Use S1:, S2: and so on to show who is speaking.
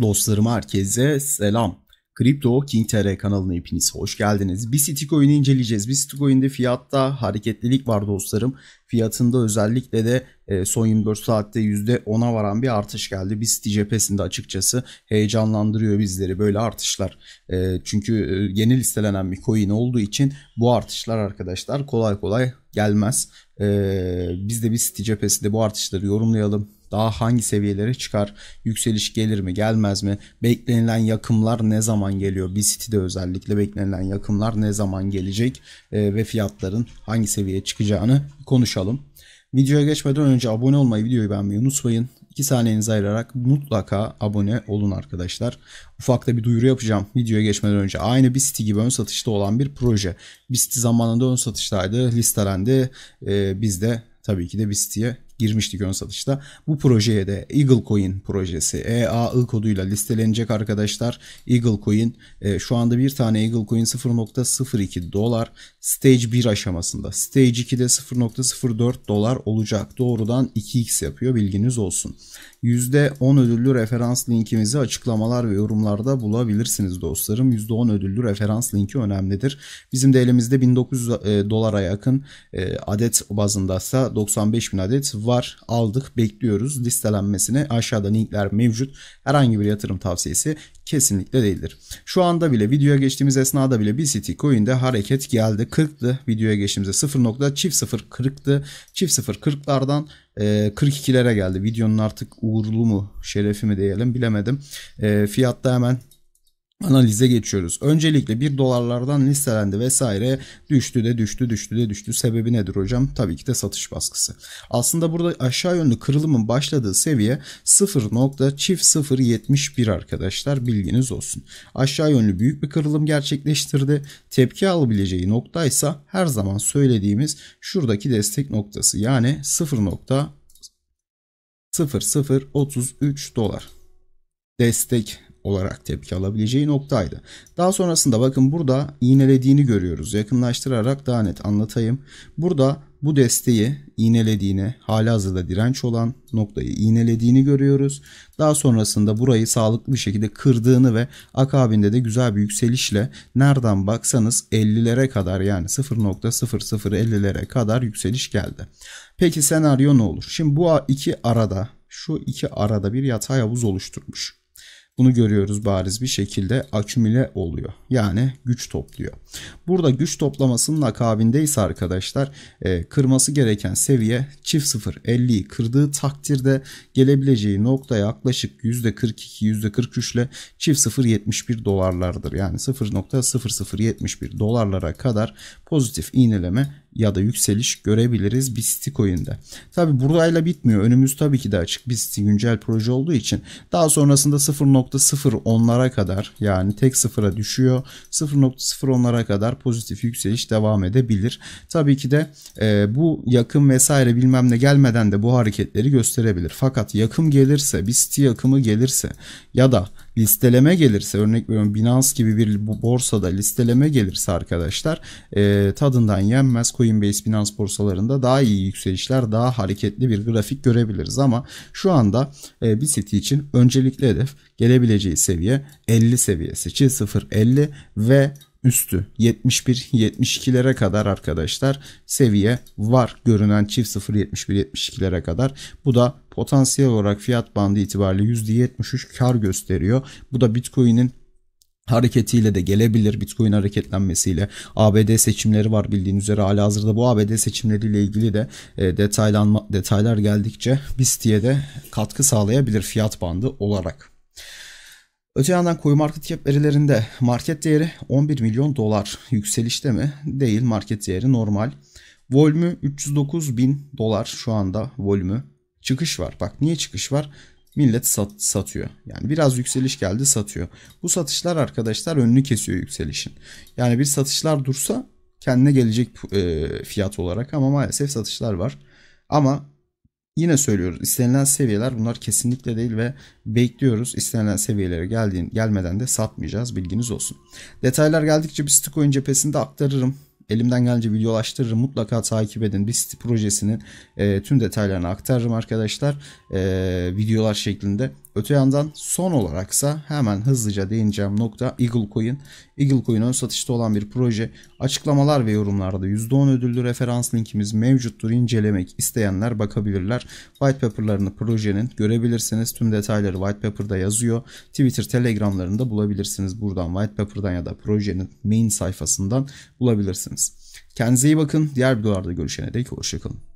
S1: Dostlarım herkese selam. Kripto King TR kanalına hepiniz hoş geldiniz. Bir City Coin'i inceleyeceğiz. Bir City Coin'de fiyatta hareketlilik var dostlarım. Fiyatında özellikle de e, son 24 saatte %10'a varan bir artış geldi. Bir City cephesinde açıkçası heyecanlandırıyor bizleri böyle artışlar. E, çünkü e, yeni listelenen bir coin olduğu için bu artışlar arkadaşlar kolay kolay gelmez. Biz de bir City cephesinde bu artışları yorumlayalım daha hangi seviyelere çıkar? Yükseliş gelir mi gelmez mi? Beklenilen yakımlar ne zaman geliyor? Bir City'de özellikle beklenilen yakımlar ne zaman gelecek? E, ve fiyatların hangi seviyeye çıkacağını konuşalım. Videoya geçmeden önce abone olmayı, videoyu beğenmeyi unutmayın. 2 saniyenizi ayırarak mutlaka abone olun arkadaşlar. Ufak da bir duyuru yapacağım videoya geçmeden önce. Aynı City gibi ön satışta olan bir proje. City zamanında ön satıştaydı, listelendi. Ee, biz de tabii ki de City'ye girmiştik ön satışta. Bu projeye de Eagle Coin projesi EAI koduyla listelenecek arkadaşlar. Eagle Coin e, şu anda bir tane Eagle Coin 0.02 dolar Stage 1 aşamasında. Stage 2'de 0.04 dolar olacak. Doğrudan 2x yapıyor bilginiz olsun. %10 ödüllü referans linkimizi açıklamalar ve yorumlarda bulabilirsiniz dostlarım. %10 ödüllü referans linki önemlidir. Bizim de elimizde 1900 e, dolara yakın e, adet bazındaysa 95 bin adet var. Aldık bekliyoruz listelenmesini. Aşağıda linkler mevcut. Herhangi bir yatırım tavsiyesi kesinlikle değildir. Şu anda bile videoya geçtiğimiz esnada bile BCT coin'de hareket geldi. 40'tı. Videoya geçtiğimizde 0. Çift 0 40'tı. Çift 0 40'lardan 42'lere geldi. Videonun artık uğurlu mu şerefi mi diyelim bilemedim. E, fiyatta hemen analize geçiyoruz. Öncelikle 1 dolarlardan listelendi vesaire düştü de düştü düştü de düştü. Sebebi nedir hocam? Tabii ki de satış baskısı. Aslında burada aşağı yönlü kırılımın başladığı seviye 0.071 arkadaşlar bilginiz olsun. Aşağı yönlü büyük bir kırılım gerçekleştirdi. Tepki alabileceği nokta ise her zaman söylediğimiz şuradaki destek noktası yani 0.0033 dolar destek olarak tepki alabileceği noktaydı. Daha sonrasında bakın burada iğnelediğini görüyoruz. Yakınlaştırarak daha net anlatayım. Burada bu desteği iğnelediğini, hala hazırda direnç olan noktayı iğnelediğini görüyoruz. Daha sonrasında burayı sağlıklı bir şekilde kırdığını ve akabinde de güzel bir yükselişle nereden baksanız 50'lere kadar yani 0.0050'lere kadar yükseliş geldi. Peki senaryo ne olur? Şimdi bu iki arada şu iki arada bir yatay havuz oluşturmuş. Bunu görüyoruz bariz bir şekilde akümüle oluyor. Yani güç topluyor. Burada güç toplamasının akabindeyse arkadaşlar e, kırması gereken seviye çift 0 50'yi kırdığı takdirde gelebileceği nokta yaklaşık %42 %43 ile çift 0 71 dolarlardır. Yani 0.0071 dolarlara kadar pozitif iğneleme ya da yükseliş görebiliriz BIST coin'de. Tabi burayla bitmiyor. Önümüz tabii ki de açık. BIST güncel proje olduğu için daha sonrasında 0.010'lara kadar yani tek sıfıra düşüyor. 0.010'lara kadar pozitif yükseliş devam edebilir. Tabii ki de e, bu yakın vesaire bilmem ne gelmeden de bu hareketleri gösterebilir. Fakat yakım gelirse, BIST yakımı gelirse ya da listeleme gelirse örnek veriyorum Binance gibi bir borsada listeleme gelirse arkadaşlar e, tadından yenmez Coinbase Binance borsalarında daha iyi yükselişler daha hareketli bir grafik görebiliriz ama şu anda e, bir seti için öncelikli hedef gelebileceği seviye 50 seviyesi. Çift 0 50 ve üstü 71-72'lere kadar arkadaşlar seviye var. Görünen çift 0 71-72'lere kadar. Bu da potansiyel olarak fiyat bandı itibariyle %73 kar gösteriyor. Bu da Bitcoin'in hareketiyle de gelebilir. Bitcoin hareketlenmesiyle ABD seçimleri var bildiğiniz üzere hala hazırda bu ABD seçimleriyle ilgili de e, detaylanma, detaylar geldikçe BIST'ye de katkı sağlayabilir fiyat bandı olarak. Öte yandan CoinMarketCap verilerinde market değeri 11 milyon dolar yükselişte mi? Değil market değeri normal. Volümü 309 bin dolar şu anda volümü. Çıkış var. Bak niye çıkış var? Millet sat, satıyor. Yani biraz yükseliş geldi satıyor. Bu satışlar arkadaşlar önünü kesiyor yükselişin. Yani bir satışlar dursa kendine gelecek e, fiyat olarak ama maalesef satışlar var. Ama Yine söylüyoruz istenilen seviyeler bunlar kesinlikle değil ve bekliyoruz. İstenilen seviyelere geldiğin, gelmeden de satmayacağız bilginiz olsun. Detaylar geldikçe bir oyun cephesinde aktarırım. Elimden gelince videolaştırırım. Mutlaka takip edin. City projesinin e, tüm detaylarını aktarırım arkadaşlar. E, videolar şeklinde. Öte yandan son olaraksa hemen hızlıca değineceğim nokta Eagle Coin. Eagle Coin ön satışta olan bir proje. Açıklamalar ve yorumlarda %10 ödüllü referans linkimiz mevcuttur. İncelemek isteyenler bakabilirler. White paper'larını projenin görebilirsiniz. Tüm detayları white paper'da yazıyor. Twitter, Telegram'larında bulabilirsiniz. Buradan white paper'dan ya da projenin main sayfasından bulabilirsiniz. Kendinize iyi bakın. Diğer videolarda görüşene dek hoşçakalın.